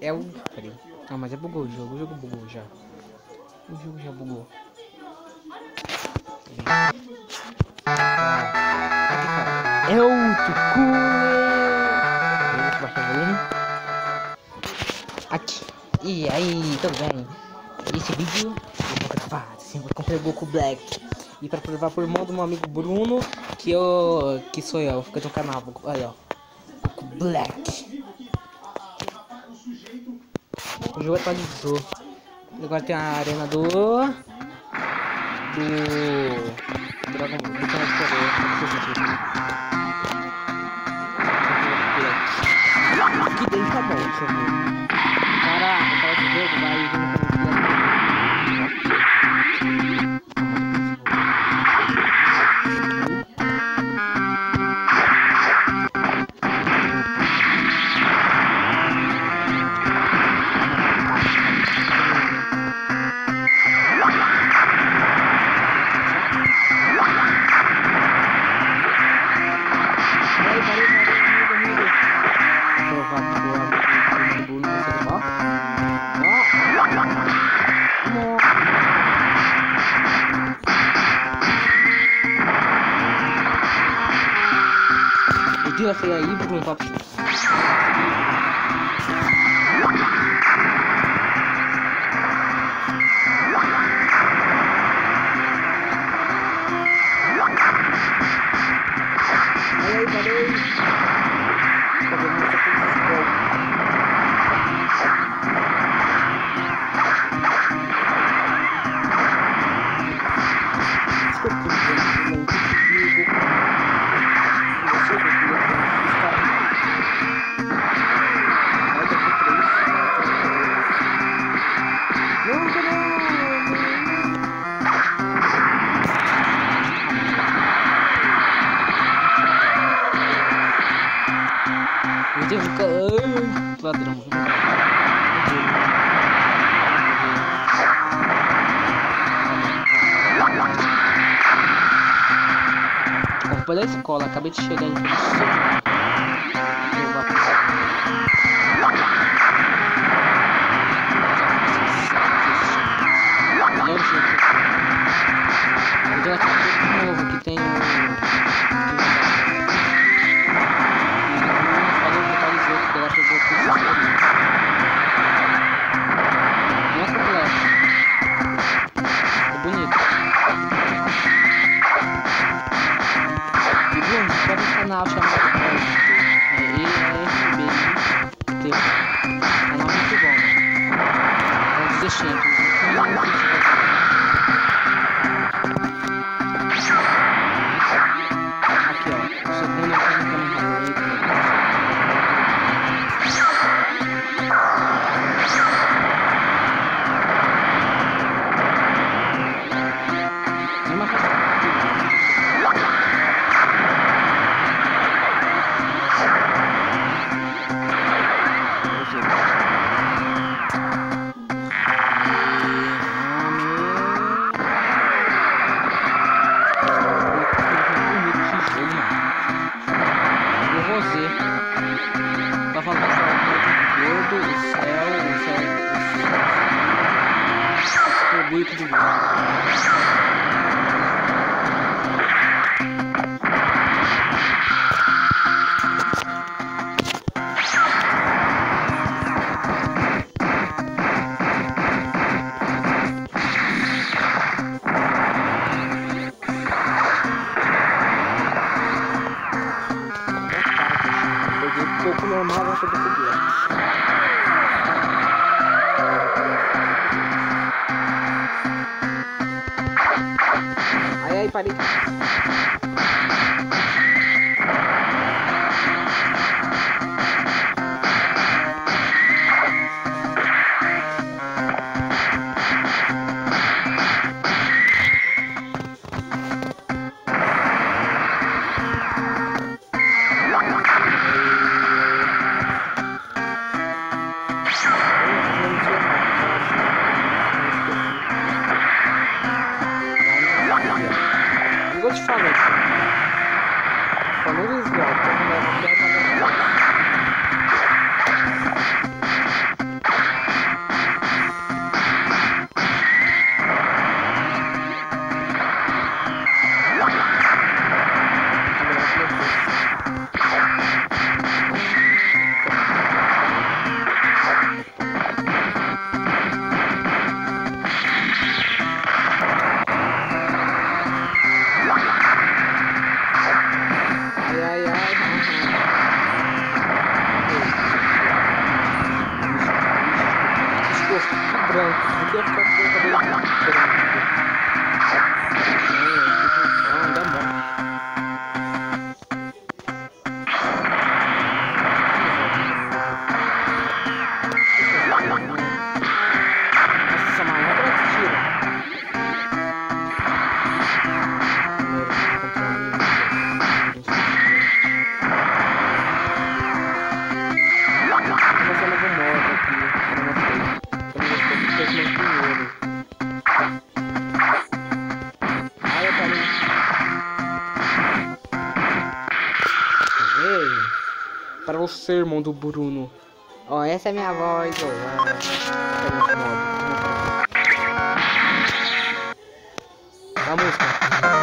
é o... Peraí. Ah, mas é bugou o jogo. O jogo bugou já. O jogo já bugou. É o volume. Aqui. E aí, tudo bem? Esse vídeo eu vou gravar. Assim, eu comprei o Goku Black. E pra provar por mão do meu amigo Bruno, que eu. que sou eu, fica no canal. Olha, ó. Goku Black. O jogo atualizou. Agora tem a arena do. Do. Dragon Ball. Que daí tá bom, deixa eu ver. O cara de jogo vai Eu digo assim aí, Bruno, papo. Ladrão. Culpa da escola, acabei de chegar em Olha, gente. Eu position. Mm -hmm. いうことになる。僕の回らせてくるよ。Aí, Para você, irmão do Bruno. Ó, essa é minha voz. Ó, a música.